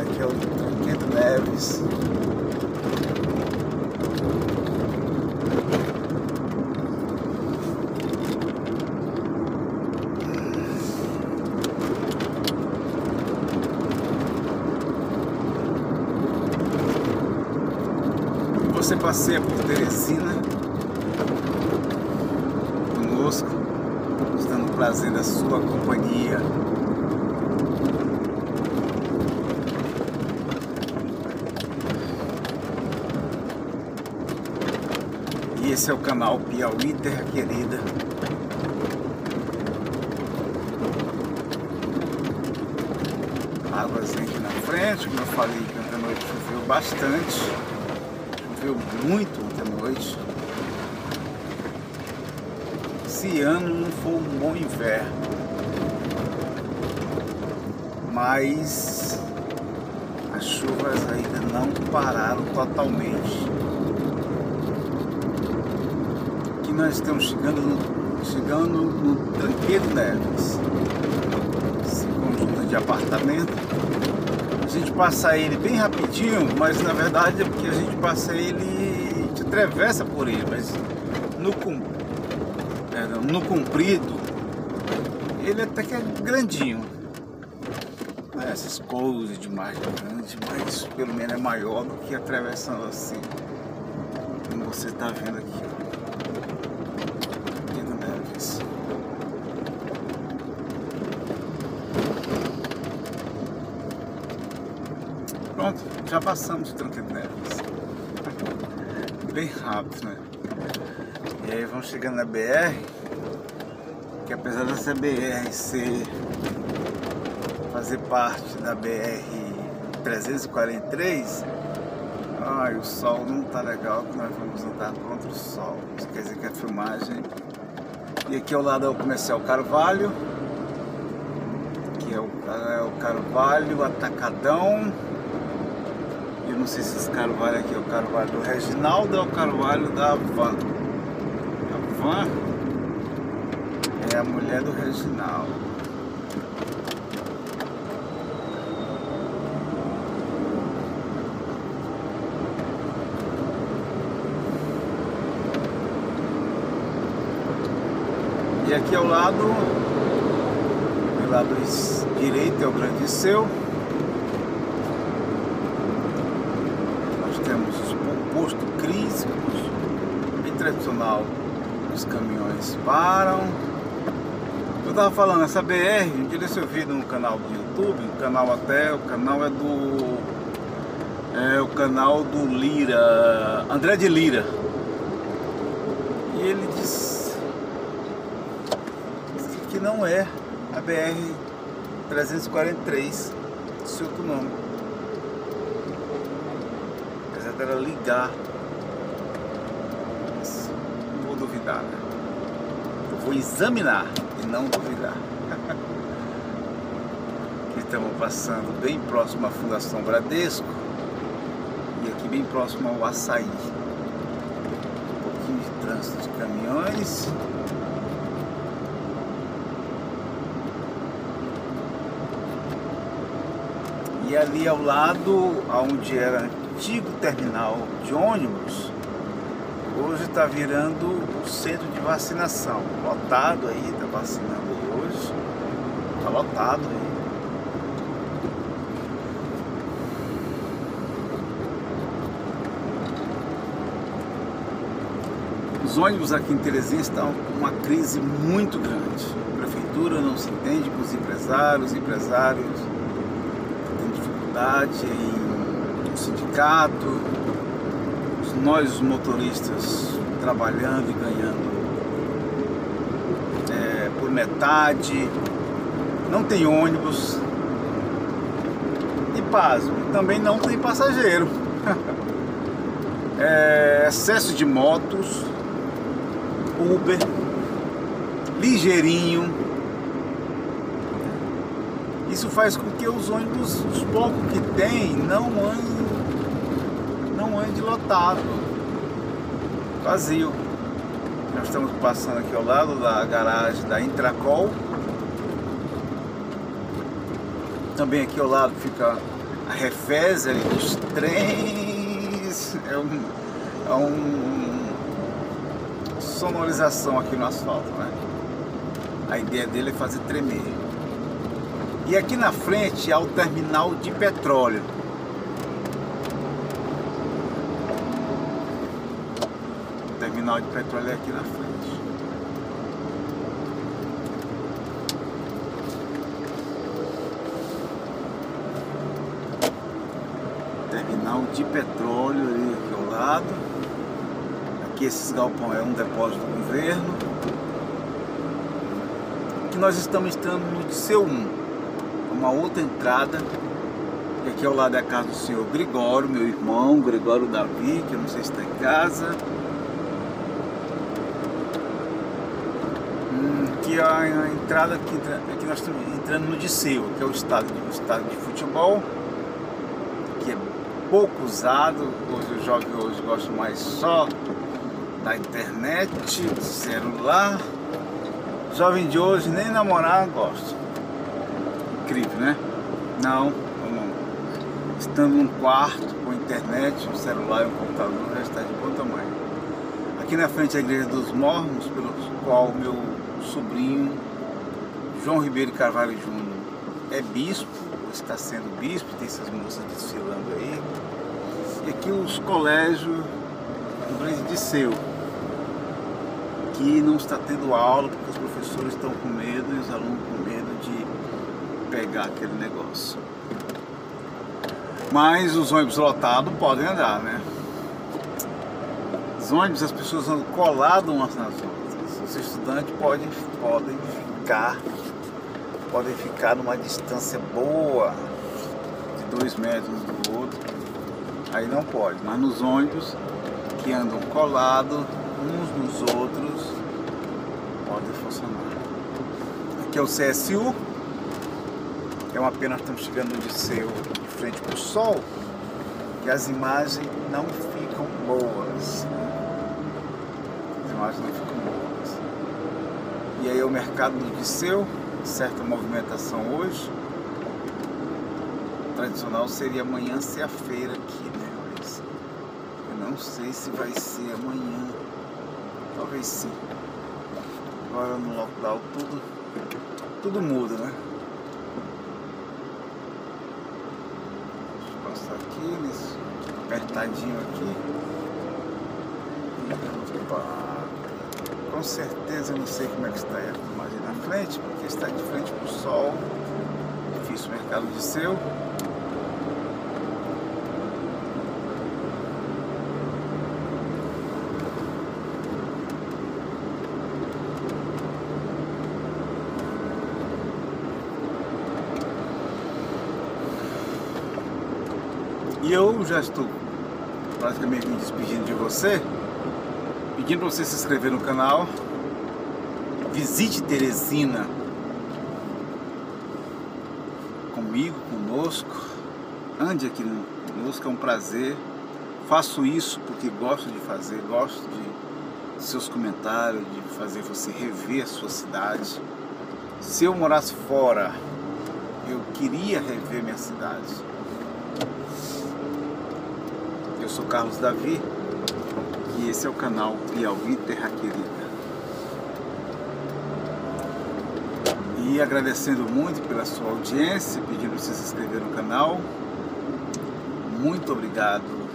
aqui é o Tranquedo Neves. Você passeia por Teresina conosco, nos dando prazer da sua companhia. Esse é o canal Piauí Terra Querida. Águas aqui na frente, como eu falei que ontem à noite choveu bastante. Choveu muito ontem à noite. Esse ano não foi um bom inverno. Mas as chuvas ainda não pararam totalmente. Aqui nós estamos chegando no, chegando no Tranqueiro Neves. Esse conjunto de apartamento. A gente passa ele bem rapidinho, mas na verdade é porque a gente passa ele, a gente atravessa por ele, mas no, com- perdão, no comprido ele até que é grandinho. É essas coisas demais grandes, mas pelo menos é maior do que atravessando assim. Como você está vendo aqui. ó. Aqui no Neves. Pronto, já passamos o Tranqueiro Neves. Bem rápido, né? E aí vamos chegando na BR, que apesar dessa BR ser fazer parte da BR 343, ai, o sol não tá legal, que nós vamos andar contra o sol. Isso quer dizer que a filmagem. E aqui ao lado é o comercial Carvalho, que é o, é o Carvalho Atacadão. Não sei se esse Carvalho aqui é o Carvalho do Reginaldo ou é o Carvalho da Van. A Van é a mulher do Reginaldo. E aqui ao lado, do lado direito é o Grande Seu. Nós temos o posto Cris, bem tradicional. Os caminhões param. Eu tava falando, essa BR, um dia eu vi no canal do YouTube, o canal até, o canal é do. É o canal do Lira, André de Lira. E ele diz que não é a BR 343, esse outro nome. Apesar dela ligar. Mas não vou Eu vou examinar e não duvidar. Estamos passando bem próximo à Fundação Bradesco e aqui bem próximo ao Açaí. Um pouquinho de trânsito de caminhões. E ali ao lado, onde era antigo terminal de ônibus, hoje está virando o centro de vacinação. Lotado aí, está vacinando aí hoje. Está lotado aí. Os ônibus aqui em Teresina estão com uma crise muito grande. A prefeitura não se entende com os empresários, os empresários têm dificuldade em um sindicato, nós motoristas trabalhando e ganhando é, por metade, não tem ônibus e pasmo, também não tem passageiro. É, excesso de motos, Uber, ligeirinho. Isso faz com que os ônibus, os poucos que tem, não andem, não ande lotado, vazio. Nós estamos passando aqui ao lado da garagem da Intracol. Também aqui ao lado fica a refés ali dos trens, é um, é um sonorização aqui no asfalto, né? A ideia dele é fazer tremer. E aqui na frente há o terminal de petróleo. Terminal de petróleo é aqui na frente. Terminal de petróleo ali ao lado. Aqui esses galpões é um depósito do governo. Aqui nós estamos entrando no Diceu 1 uma outra entrada. Aqui ao lado é a casa do senhor Gregório, meu irmão, Gregório Davi, que eu não sei se está em casa. Aqui a, entrada, aqui, nós estamos entrando no Diceu, que é o estádio, de futebol, que é pouco usado. Hoje eu jogo, hoje gosto mais só da internet, celular. Jovem de hoje nem namorar gosta incrível, né? Não, não. Estando num quarto com internet, um celular e um computador já está de bom tamanho. Aqui na frente é a Igreja dos Mormons, pelo qual meu sobrinho João Ribeiro Carvalho Júnior é bispo, ou está sendo bispo, tem essas moças desfilando aí. E aqui os colégios do Grande de Seu, que não está tendo aula porque os professores estão com medo e os alunos com medo de pegar aquele negócio. Mas os ônibus lotados podem andar, né? Os ônibus, as pessoas andam coladas umas nas outras. Os estudantes podem, podem ficar podem ficar numa distância boa de dois metros do outro. Aí não pode, mas nos ônibus que andam colados uns nos outros pode funcionar. Aqui é o CSU, é uma pena estamos chegando no Liceu de frente para o sol, que as imagens não ficam boas. As imagens não ficam boas. E aí o mercado do Liceu, certa movimentação hoje. O tradicional seria amanhã ser a feira aqui, né? Mas eu não sei se vai ser amanhã. Talvez sim. Agora no lockdown tudo, tudo muda, né? aqui, nesse apertadinho aqui. Com certeza não sei como é que está a imagem na frente, porque está de frente para o sol. Difícil mercado de seu. E eu já estou praticamente me despedindo de você, pedindo para você se inscrever no canal, visite Teresina. Comigo, conosco, ande aqui conosco, é um prazer. Faço isso porque gosto de fazer, gosto de seus comentários, de fazer você rever a sua cidade. Se eu morasse fora, eu queria rever minha cidade. Eu sou Carlos Davi esse é o canal Piauí Terra Querida. E agradecendo muito pela sua audiência, pedindo para se inscrever no canal. Muito obrigado.